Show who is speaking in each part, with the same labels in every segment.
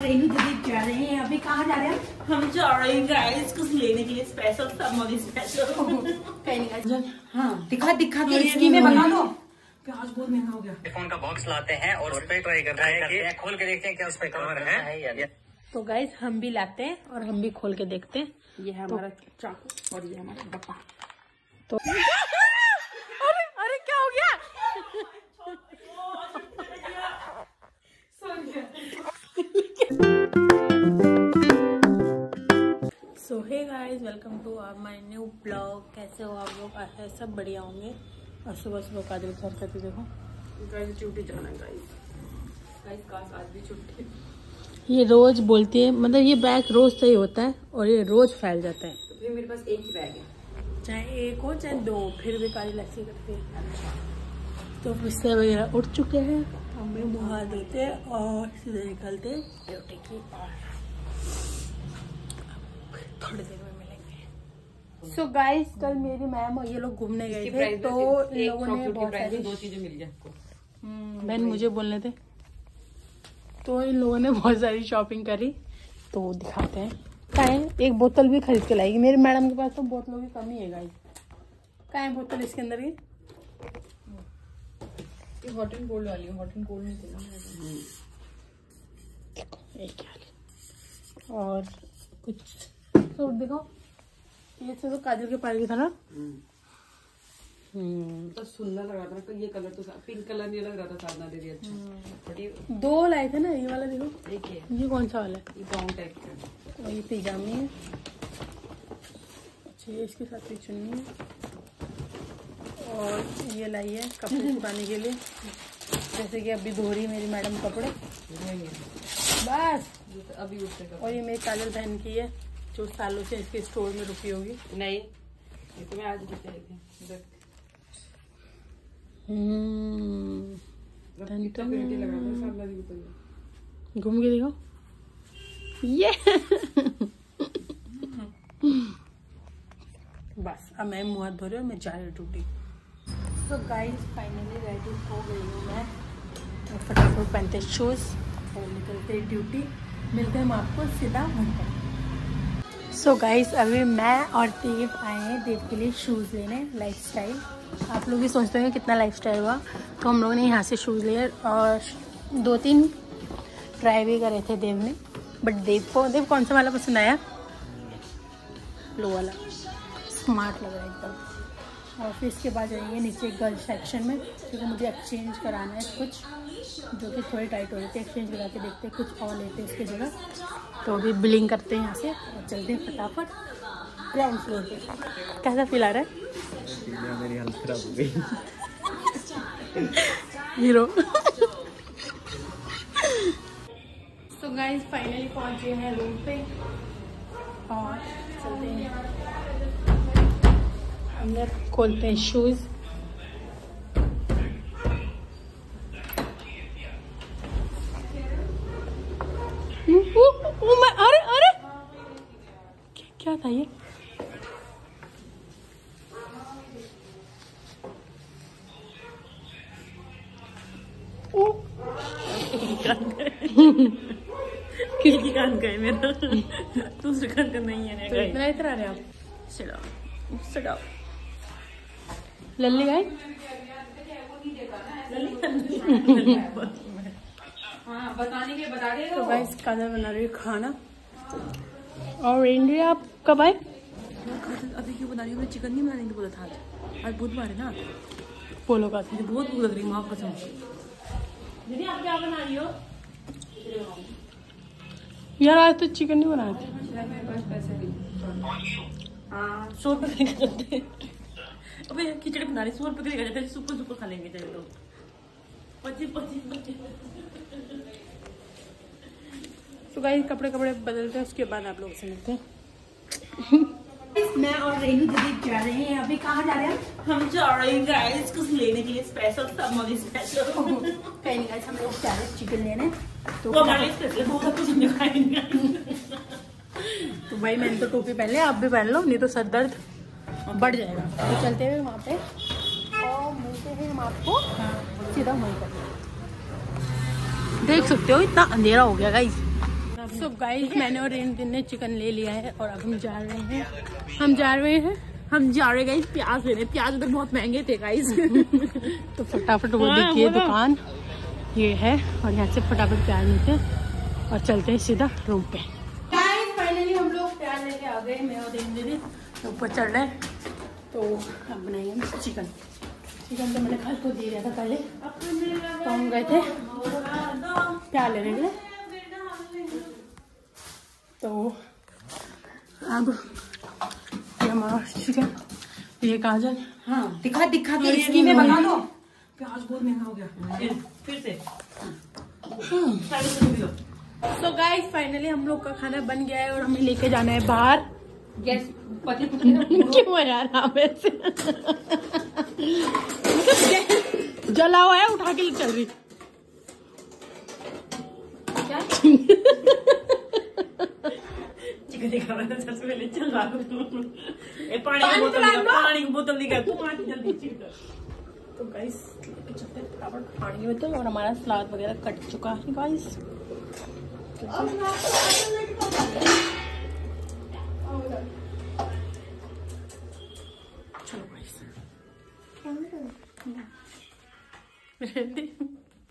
Speaker 1: रेनू दीदी जा रहे हैं। अभी कहाँ जा रहे हैं?
Speaker 2: हम जा रहे हैं गाइस कुछ लेने के लिए स्पेशल समरी स्पेशल
Speaker 1: कहीं नहीं हाँ। दिखा दिखा के इसकी में बना दो प्याज बहुत महँगा हो गया।
Speaker 3: फ़ोन का बॉक्स लाते हैं और उस पर ट्राई करते हैं कि खोल के देखते हैं क्या उस कवर है।
Speaker 4: तो गाइस हम भी लाते हैं और हम भी खोल के देखते हैं।
Speaker 1: ये है हमारा चाकू और ये हमारा डब्बा
Speaker 4: तो सब बढ़िया होंगे। और सुबह सुबह काजल की हरकतें देखो।
Speaker 1: गाइस ड्यूटी जाना गाइस गाइस काश आज भी छुट्टी।
Speaker 4: ये रोज बोलती है मतलब ये बैग रोज सही होता है और ये रोज फैल जाता है।
Speaker 1: तो फिर मेरे पास एक ही बैग है।
Speaker 4: चाहे एक हो चाहे दो फिर भी काली लस्सी करती है। तो गुस्से वगैरह उठ चुके हैं हम मुँह हाथ धोते हैं और सीधे निकलते ड्यूटी की और थोड़ी देर में सो गाइस कल मेरी मैम और ये लोग घूमने गए थे तो इन लोगों ने बहुत सारी
Speaker 1: दो चीज़ें मिल जाए आपको।
Speaker 4: बहन मुझे बोलने थे तो इन लोगों ने बहुत सारी शॉपिंग करी। तो दिखाते हैं। क्या एक बोतल भी खरीद के लाएगी। मेरी मैडम के पास तो बोतलों की कमी है गाइस क्या है बोतल इसके अंदर की?
Speaker 1: ये हॉट एंड कोल्ड वाली हॉट एंड कोल्ड नहीं थी
Speaker 4: देखो एक और कुछ सूट दिखाओ ये से तो काजल के पार था ना? हम्म।
Speaker 1: तो सुंदर लग रहा था ना ये कलर तो पिंक कलर नहीं लग रहा था साधना दीदी अच्छा।
Speaker 4: दो लाए थे ना ये वाला देखो।
Speaker 1: एक
Speaker 4: ये। कौन सा वाला है?
Speaker 1: ये ब्राउन टाइप का।
Speaker 4: और ये पिजामी है। अच्छा ये इसके साथ चुन्नी है। और ये लाई है कपड़े सुखाने के लिए। जैसे कि अभी धो रही मेरी मैडम कपड़े। बस।
Speaker 1: तो अभी
Speaker 4: और ये मेरी काजल पहन की है। जो सालों से इसके स्टोर में रुकी होगी।
Speaker 1: नहीं ये तो मैं आज भी चाहिए थी।
Speaker 4: घूम के दिखाओ ये। बस अब मैं मुँह हाथ धो रही हूँ मैं जा रही हूँ ड्यूटी। तो गाइस फाइनली रेडी हो गई हूँ मैं। फटाफट पहनते शूज़ और निकलते ड्यूटी। मिलते हैं हम आपको सीधा पर सो गाइस अभी मैं और देव आए हैं देव के लिए शूज़ लेने लाइफ स्टाइल आप लोग भी सोचते होंगे कितना लाइफ स्टाइल हुआ। तो हम लोगों ने यहाँ से शूज़ लिए और दो तीन ट्राई भी करे थे देव ने। बट देव को, देव कौन सा वाला पसंद आया? लो वाला। स्मार्ट लग रहा है एकदम। और फिर इसके बाद जाएँगे नीचे गर्ल्स सेक्शन में, क्योंकि मुझे एक्सचेंज कराना है कुछ, जो कि थोड़ी टाइट हो रही थी। एक्सचेंज करा के देखते कुछ और लेते इसकी जगह। तो अभी बिलिंग करते हैं यहाँ से। और चलते हैं फटाफट ग्राउंड फ्लोर पे। कैसा फील आ रहा है?
Speaker 3: मेरी हालत खराब हो गई।
Speaker 4: हीरो तो गाइस फाइनली पहुँचे हैं रूम पे। और चलते हैं। अंदर खोलते हैं शूज़ अरे अरे क्या, क्या था ये ओ
Speaker 2: किसकी कान गए मेरा। दूसरे कान का नहीं है
Speaker 4: तो इतना इतना रहे आप?
Speaker 2: चलो चलो
Speaker 4: लल्ली
Speaker 1: हाँ बताने के बता दे
Speaker 4: तो गाइस काजल बना रही है खाना। और इंडिया आप कब आए?
Speaker 1: अभी क्यों बता रही हूँ? चिकन नहीं बनाने को बोला था आज। आज बुधवार है ना।
Speaker 4: पोलो का
Speaker 1: बहुत भूख लग रही है कसम
Speaker 4: दीदी आप क्या बना रही हो? यार आज तो चिकन नहीं बनाए थे।
Speaker 1: मेरे पास पैसे नहीं। हाँ।
Speaker 2: सौ रुपये का चलते अबे खिचड़ी बना रही सौ रुपये का जाते सुपर सुपर खा लेंगे चले तो पच्चीस पच्चीस पच्चीस।
Speaker 4: तो गाइस कपड़े कपड़े बदलते हैं उसके बाद आप लोग से मिलते हैं।
Speaker 1: मैं और रेनू दीदी जा रहे हैं अभी कहाँ जा रहे हैं
Speaker 2: हम जा रहे हैं गाइस कुछ लेने के लिए स्पेशल समरी स्पेशल
Speaker 1: कहीं नहीं हम लोग जा रहे हैं। चिकन लेने तो
Speaker 2: हमारे स्पेशल होगा कुछ
Speaker 4: तो भाई मैंने तो टोपी पहन लिया आप भी पहन लो नहीं तो सर दर्द बढ़ जाएगा। तो चलते हुए वहाँ पे। और मिलते हैं हम आपको सीधा वहीं पर। देख सकते हो इतना अंधेरा हो गया गाइस सो गाइस मैंने और रेन दिन ने चिकन ले लिया है और अब हम जा रहे हैं। हम जा रहे हैं
Speaker 2: हम जा रहे गाइस प्याज लेने। प्याज उधर बहुत महँगे थे गाइस।
Speaker 4: तो फटाफट वो
Speaker 2: हाँ,
Speaker 4: देखिए दुकान। ये है और यहाँ से फटाफट प्याज लेते हैं। और चलते हैं सीधा रूम पे। फाइनली हम लोग प्याज लेके आ गए मैं और रेन दीदी ऊपर चढ़ रहे तो अब बनाएँगे हम चिकन। चिकन तो मैंने कल को दे दिया था पहले। तो हम गए थे। प्याज लेने के लिए? तो अब ये हमारा चिकन ये काजल।
Speaker 1: हाँ दिखा दिखा के
Speaker 2: हाँ,
Speaker 1: इसकी में बना दो। प्याज बहुत महँगा हो गया।
Speaker 2: फिर से।
Speaker 4: तो गाइस फाइनली हम लोग का खाना बन गया है और हमें लेके जाना है बाहर।
Speaker 1: गैस
Speaker 4: क्यों यार आप जला हुआ है उठा के चल रही।
Speaker 2: पानी की बोतल निकाल पानी की बोतल निकाल तू जल्दी
Speaker 4: तो गाइस चलते फटाफट पानी में तो और हमारा सलाद वगैरह कट चुका है गाइस चलो गाइस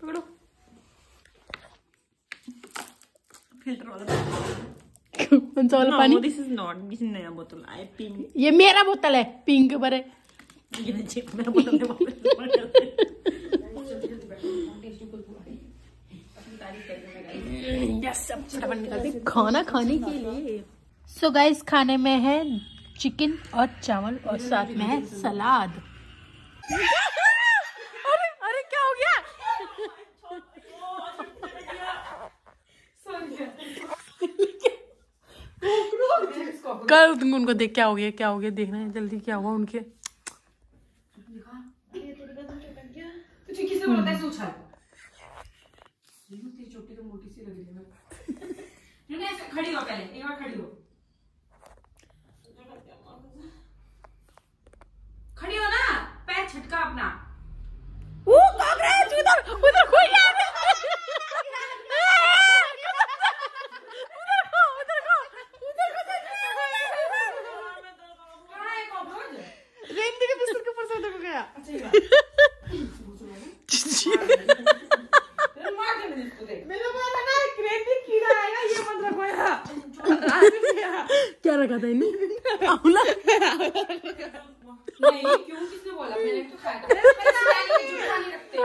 Speaker 4: पकड़ो
Speaker 2: फ़िल्टर वाला।
Speaker 4: कौन सा वाला पानी
Speaker 2: this is not this is नया बोतल आई पिंक
Speaker 4: ये मेरा बोतल है पिंक पर है
Speaker 2: ये नीचे मेरा बोतल है वापस
Speaker 4: खाना खाने के लिए। सो गाइस खाने में है चिकन और चावल और साथ में है सलाद अरे अरे क्या हो गया कल तुम उनको देख, क्या हो गया, क्या हो गया, देखना है जल्दी, क्या हुआ उनके
Speaker 1: तुझे किसने बोला था ऐसे उछाल तेरी चोटी तो मोटी सी लग रही है नहीं नहीं ऐसे खड़ी हो पहले एक बार खड़ी हो खड़ी हो ना पैर छटका अपना
Speaker 4: कॉकरोच उधर उधर कोई आ गया
Speaker 1: कहाँ है कॉकरोच
Speaker 2: रेंदी के बिस्तर के ऊपर से उधर को गया
Speaker 1: अच्छा ये बात तेरे मार दे मैंने इसको देख
Speaker 2: मेरे को लगा एक रेंदी कीड़ा आएगा ये मत रखो यहाँ
Speaker 4: क्या रखा था इन्हें आंवला
Speaker 1: नहीं क्यों? किसने बोला? मैंने तो खाया था। मैंने स्टाइल में झूठा नहीं रखते।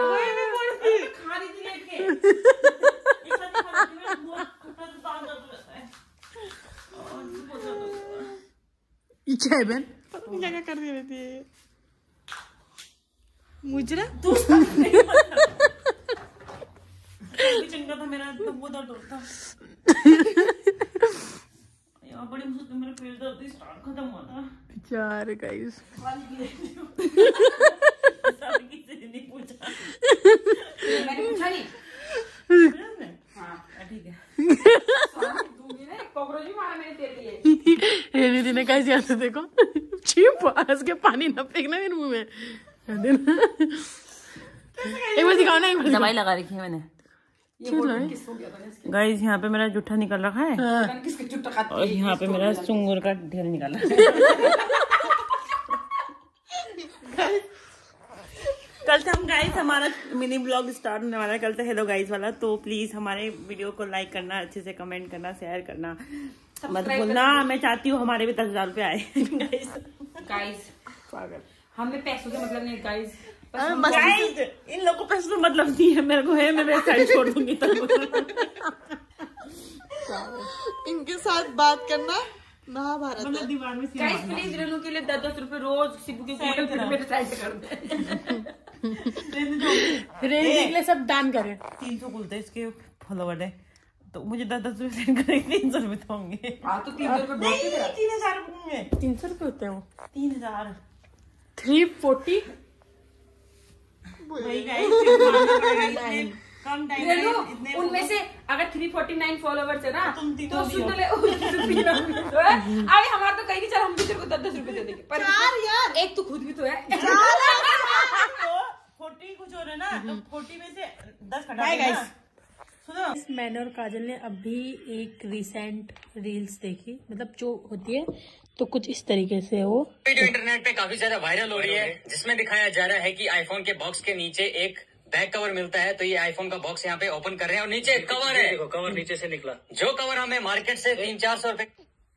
Speaker 1: हैं। खा रही थी लेट के।
Speaker 4: ये क्या है बहन?
Speaker 2: क्या क्या कर रहती है मुजरा? चंगा था मेरा तो वो दर्द होता। यार बड़ी मुश्किल से पेट दर्द स्टार्ट खत्म हुआ था
Speaker 4: गाइस
Speaker 2: ने
Speaker 1: मैंने पूछा नहीं।
Speaker 2: हमने?
Speaker 1: हाँ।
Speaker 2: हाँ, ठीक है।
Speaker 1: दूँगी ना
Speaker 4: कैसे ऐसे देखो। छिप हंस के पानी ना फेंकना मेरे मुँह में। एक बार दिखाओ ना एक बार
Speaker 2: दवाई लगा रखी है मैंने। गाइस यहाँ पे मेरा जूठा निकल रखा है।
Speaker 4: हाँ।
Speaker 2: और यहाँ पे मेरा सुंगूर का ढेर निकला। कल से हम गाइस हमारा मिनी ब्लॉग स्टार्ट होने वाला है। कल से हेलो गाइस वाला। तो प्लीज़ हमारे वीडियो को लाइक करना अच्छे से कमेंट करना शेयर करना। मत भूलना मैं चाहती हूँ हमारे भी दस हज़ार रुपये आए। गाइस
Speaker 1: गाइस हमें पैसों से मतलब नहीं गाइस
Speaker 2: इन लोगों को पैसे तो मतलब नहीं है मेरे को है मैं वेबसाइट छोड़ दूँगी तब
Speaker 5: इनके साथ बात करना महाभारत
Speaker 2: मतलब दीवार में
Speaker 1: गाइस प्लीज़ रेनू के लिए दस दस रुपए रोज के होटल पे मेरे साइड कर दे।
Speaker 4: रेनी दी। के लिए सब दान करें।
Speaker 2: तीन सौ खुलते इसके फॉलोवर है तो मुझे दस दस रुपए सेंड करेंगे तीन सौ रुपए तो होंगे।
Speaker 1: हाँ तो तीन सौ रुपए ही।
Speaker 2: तीन हज़ार
Speaker 4: तीन सौ होते हैं
Speaker 2: तीन हज़ार।
Speaker 4: थ्री फोर्टी
Speaker 2: कम टाइम
Speaker 1: उनमें से अगर 349 फॉलोवर्स है ना
Speaker 2: तुम
Speaker 1: तो सुन ले अरे हमारा तो कहीं चल हम भी तेरे को दस दस रुपए दे देंगे। पर
Speaker 5: चार यार।
Speaker 1: एक तो खुद भी तो है।
Speaker 2: तो फोर्टी कुछ हो रहा है ना तो फोर्टी में से दस कटा
Speaker 5: Bye,
Speaker 2: सुनो।
Speaker 4: मैंने और काजल ने अभी एक रिसेंट रील्स देखी मतलब जो होती है तो कुछ इस तरीके से है वो
Speaker 3: वीडियो इंटरनेट पे काफ़ी ज़्यादा वायरल हो रही है जिसमें दिखाया जा रहा है कि आईफोन के बॉक्स के नीचे एक बैक कवर मिलता है तो ये आईफोन का बॉक्स यहाँ पे ओपन कर रहे हैं और नीचे एक कवर है। देखो कवर नीचे से निकला। जो कवर हमें मार्केट से तीन चार सौ रुपये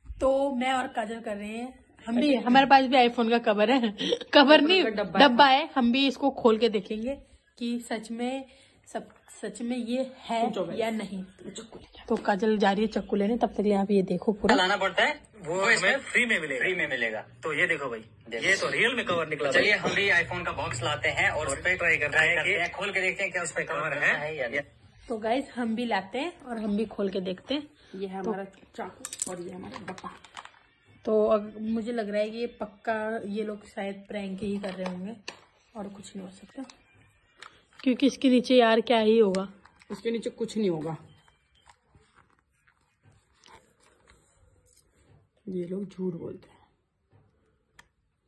Speaker 4: तो मैं और काजल कर रहे हैं। हम भी हमारे पास भी आईफोन का कवर है। कवर नहीं डब्बा है। हम भी इसको खोल के देखेंगे कि सच में सब सच में ये है या नहीं। तो काजल जा रही है चक्कू लेने तब तक आप ये देखो पूरा।
Speaker 3: लाना पड़ता है। वो इसमें फ्री में मिलेगा। फ्री में मिलेगा। तो ये देखो भाई ये तो रियल में कवर निकला चलिए हम भी आईफोन का बॉक्स लाते हैं और उस पर ट्राई करते हैं खोल के देखते हैं क्या उस पर कवर है।
Speaker 4: तो गाइज़ हम भी लाते हैं और हम भी खोल के देखते हैं।
Speaker 1: ये है हमारा चाकू और ये हमारा डब्बा
Speaker 4: तो अग, मुझे लग रहा है कि ये पक्का ये लोग शायद प्रैंक ही कर रहे होंगे और कुछ नहीं हो सकता। क्योंकि इसके नीचे यार क्या ही होगा।
Speaker 1: इसके नीचे कुछ नहीं होगा। ये लोग झूठ बोलते हैं।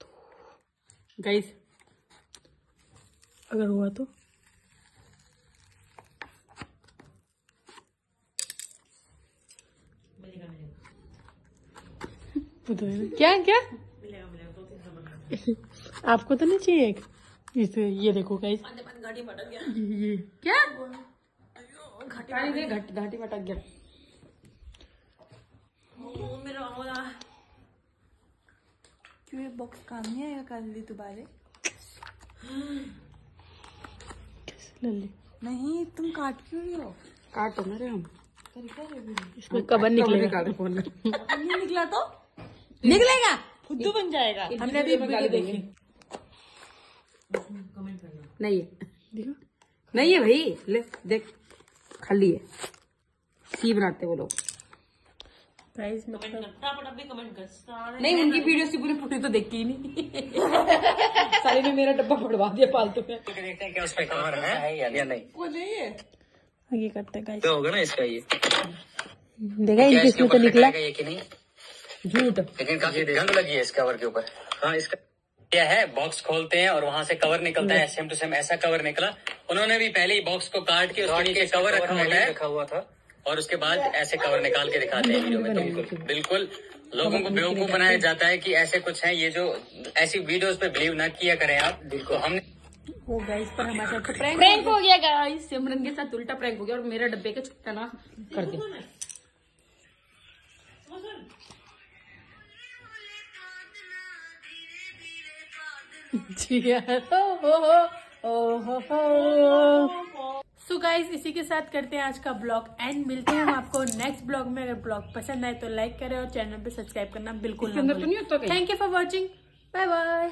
Speaker 1: तो गाइस
Speaker 4: अगर हुआ तो? क्या क्या? आपको तो नहीं चाहिए एक? इसे ये देखो गाइस ये क्या?
Speaker 1: घाटी में घाटी में
Speaker 5: क्यों ये बॉक्स काम नहीं आएगा कल
Speaker 4: लल्ली
Speaker 5: नहीं तुम काट क्यों रही हो?
Speaker 1: काटो ना रे हम
Speaker 4: इसमें कवर निकलेगा।
Speaker 5: नहीं निकला तो?
Speaker 4: निकलेगा?
Speaker 2: खुद्दू बन जाएगा।
Speaker 4: हमने अभी देखी।
Speaker 1: नहीं। है देखो। नहीं है भाई। ले देख। खाली है। सी बनाते वो लोग?
Speaker 4: गाइस मतलब
Speaker 2: फटाफट अभी कमेंट कर सारे
Speaker 1: नहीं उनकी वीडियो से पूरी पूरी तो देखी ही नहीं। सारी ने मेरा डब्बा फड़वा दिया फालतू में।
Speaker 3: देखते हैं क्या उस पर कवर है या नहीं?
Speaker 5: वो नहीं है।
Speaker 4: ये करते गाइस
Speaker 3: तो होगा ना इसका ये।
Speaker 4: देखा इनके इसमें तो निकला?
Speaker 3: ये कि नहीं?
Speaker 1: झूठ
Speaker 3: लेकिन काफ़ी गंद लगी है इस कवर के ऊपर। हाँ इसका क्या है बॉक्स खोलते हैं और वहाँ से कवर निकलता है सेम टू सेम ऐसा कवर निकला। उन्होंने भी पहले ही बॉक्स को काट के उसके नीचे कवर रखा रखा हुआ था। और उसके बाद ऐसे कवर निकाल के दिखाते हैं वीडियो में तो बिल्कुल बिल्कुल। लोगों को बेवकूफ़ बनाया जाता है कि ऐसे कुछ है ये जो ऐसी वीडियोस पे बिलीव ना किया करें आप बिल्कुल। हमने
Speaker 4: वो गाइस पर हमारे साथ तो प्रैंक
Speaker 1: प्रैंक हो गया। गाइस सिमरन के साथ उल्टा प्रैंक हो गया और मेरा डब्बे का छुट्टा ना कर दे।
Speaker 4: जी सो so गाइज़ इसी के साथ करते हैं आज का ब्लॉग एंड। मिलते हैं हम आपको नेक्स्ट ब्लॉग में। अगर ब्लॉग पसंद आए तो लाइक करें और चैनल पे सब्सक्राइब करना बिल्कुल? Thank you for watching bye bye